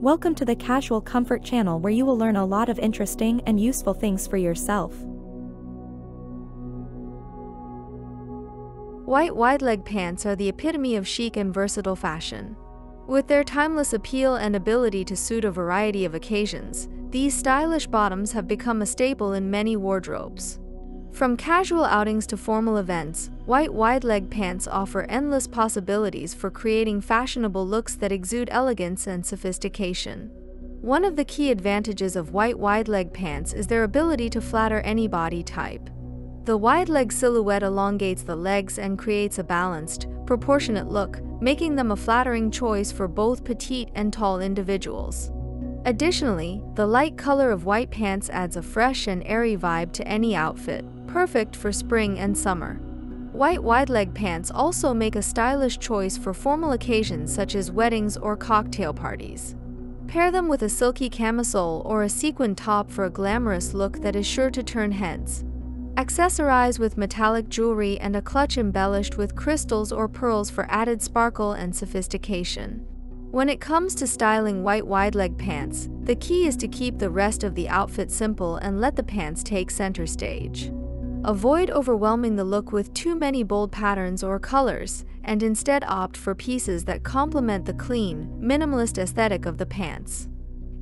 Welcome to the Casual Comfort channel where you will learn a lot of interesting and useful things for yourself. White wide leg pants are the epitome of chic and versatile fashion. With their timeless appeal and ability to suit a variety of occasions, these stylish bottoms have become a staple in many wardrobes. From casual outings to formal events, white wide leg pants offer endless possibilities for creating fashionable looks that exude elegance and sophistication. One of the key advantages of white wide leg pants is their ability to flatter any body type. The wide leg silhouette elongates the legs and creates a balanced, proportionate look, making them a flattering choice for both petite and tall individuals. Additionally, the light color of white pants adds a fresh and airy vibe to any outfit, perfect for spring and summer. White wide leg pants also make a stylish choice for formal occasions such as weddings or cocktail parties. Pair them with a silky camisole or a sequin top for a glamorous look that is sure to turn heads. Accessorize with metallic jewelry and a clutch embellished with crystals or pearls for added sparkle and sophistication. When it comes to styling white wide leg pants, the key is to keep the rest of the outfit simple and let the pants take center stage. Avoid overwhelming the look with too many bold patterns or colors, and instead opt for pieces that complement the clean, minimalist aesthetic of the pants.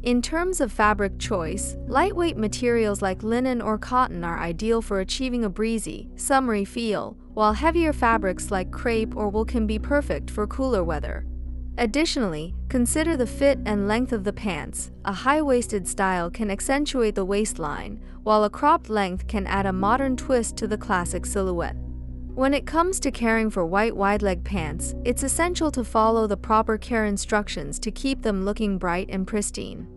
In terms of fabric choice, lightweight materials like linen or cotton are ideal for achieving a breezy, summery feel, while heavier fabrics like crepe or wool can be perfect for cooler weather. Additionally, consider the fit and length of the pants. A high-waisted style can accentuate the waistline, while a cropped length can add a modern twist to the classic silhouette. When it comes to caring for white wide-leg pants, it's essential to follow the proper care instructions to keep them looking bright and pristine.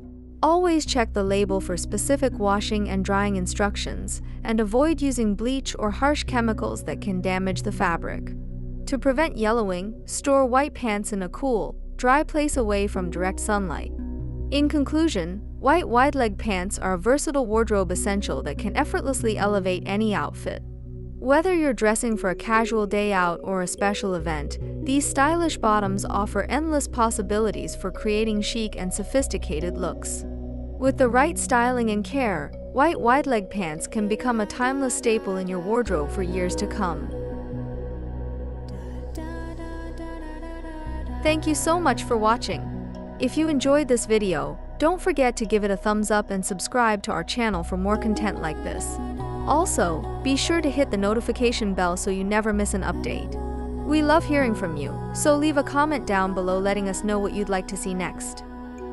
Always check the label for specific washing and drying instructions, and avoid using bleach or harsh chemicals that can damage the fabric. To prevent yellowing, store white pants in a cool, dry place away from direct sunlight. In conclusion, white wide leg pants are a versatile wardrobe essential that can effortlessly elevate any outfit. Whether you're dressing for a casual day out or a special event, these stylish bottoms offer endless possibilities for creating chic and sophisticated looks. With the right styling and care, white wide leg pants can become a timeless staple in your wardrobe for years to come. Thank you so much for watching. If you enjoyed this video, don't forget to give it a thumbs up and subscribe to our channel for more content like this. Also, be sure to hit the notification bell so you never miss an update. We love hearing from you, so leave a comment down below letting us know what you'd like to see next.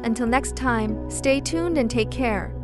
Until next time, stay tuned and take care.